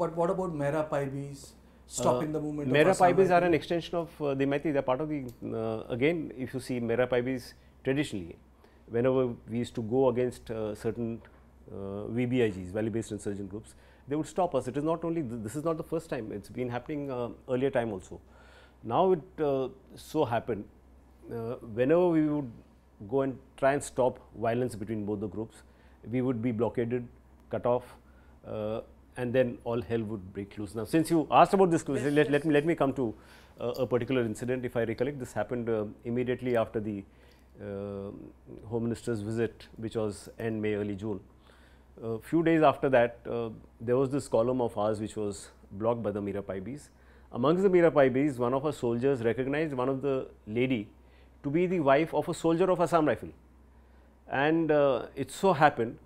But what about Meira stopping the movement? Meira Paibis are an extension of uh, the Meitei. They're part of the, uh, again, if you see Meira traditionally, whenever we used to go against uh, certain uh, VBIGs, valley based insurgent groups, they would stop us. It is not only, th this is not the first time, it's been happening uh, earlier time also. Now it uh, so happened, uh, whenever we would go and try and stop violence between both the groups, we would be blockaded, cut off, uh, and then all hell would break loose. Now, since you asked about this question, let, let, me, let me come to uh, a particular incident. If I recollect, this happened uh, immediately after the uh, Home Minister's visit, which was end May, early June. A few days after that, uh, there was this column of ours which was blocked by the Meira Paibis. Amongst the Meira Paibis, one of our soldiers recognized one of the lady to be the wife of a soldier of Assam Rifle. And uh, it so happened,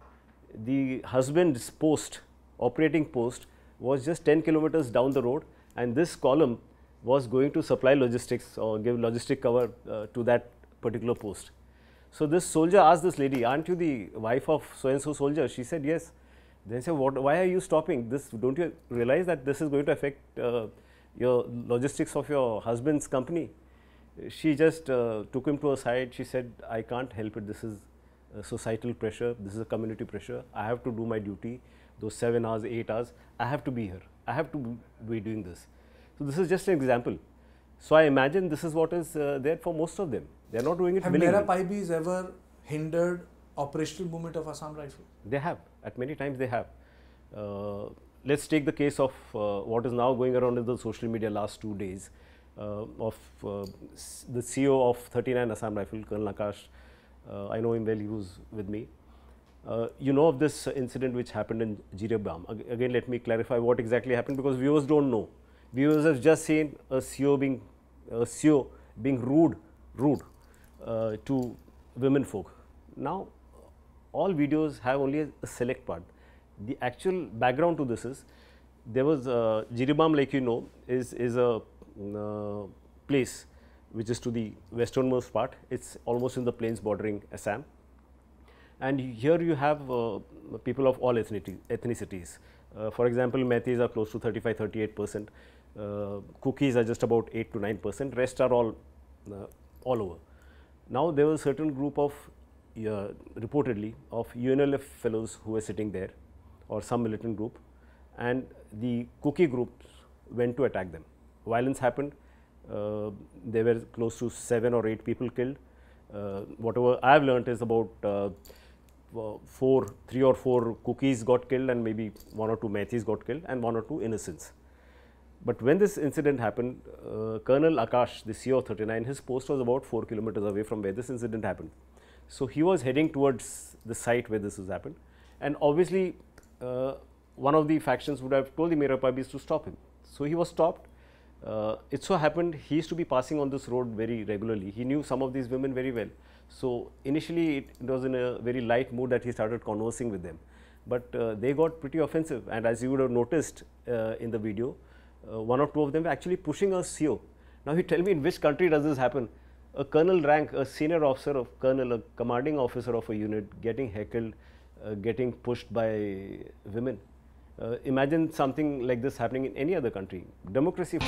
the husband's post, operating post, was just 10 kilometers down the road, and this column was going to supply logistics or give logistic cover uh, to that particular post. So, this soldier asked this lady, aren't you the wife of so and so soldier? She said, yes. They said, what, why are you stopping this? Don't you realize that this is going to affect uh, your logistics of your husband's company? She just uh, took him to a side. She said, I can't help it. This is societal pressure. This is a community pressure. I have to do my duty. Those seven hours, eight hours, I have to be here. I have to be doing this. So, this is just an example. So, I imagine this is what is uh, there for most of them. They are not doing it Have. Meira Paibis ever hindered operational movement of Assam Rifle? They have, at many times they have. Uh, let us take the case of uh, what is now going around in the social media last two days uh, of uh, the CEO of 39 Assam Rifle, Colonel Akash. Uh, I know him well, he was with me. Uh, you know of this incident which happened in Jiribam. Again, let me clarify what exactly happened because viewers don't know. Viewers have just seen a CEO being, a CEO being rude, rude uh, to women folk. Now, all videos have only a, a select part. The actual background to this is there was uh, Jiribam, like you know, is is a mm, uh, place which is to the westernmost part. It's almost in the plains bordering Assam, and here you have uh, people of all ethnicities. Uh, for example, Meiteis are close to 35, 38 percent. Uh, Kukis are just about 8 to 9 percent. Rest are all uh, all over. Now there was a certain group of uh, reportedly of UNLF fellows who were sitting there or some militant group and the Kuki groups went to attack them. Violence happened. Uh, there were close to 7 or 8 people killed. Whatever I have learnt is about 4, 3 or 4 Kukis got killed and maybe 1 or 2 Meiteis got killed and 1 or 2 innocents. But when this incident happened, uh, Colonel Akash, the co of 39, his post was about 4 kilometers away from where this incident happened. So, he was heading towards the site where this has happened and obviously, uh, one of the factions would have told the Meira Paibis to stop him. So, he was stopped. Uh, it so happened he used to be passing on this road very regularly. He knew some of these women very well. So, initially it, it was in a very light mood that he started conversing with them. But uh, they got pretty offensive and as you would have noticed uh, in the video, uh, one or two of them were actually pushing a CO. Now, you tell me in which country does this happen? A colonel rank, a senior officer of colonel, a commanding officer of a unit getting heckled, uh, getting pushed by women. Uh, imagine something like this happening in any other country. Democracy.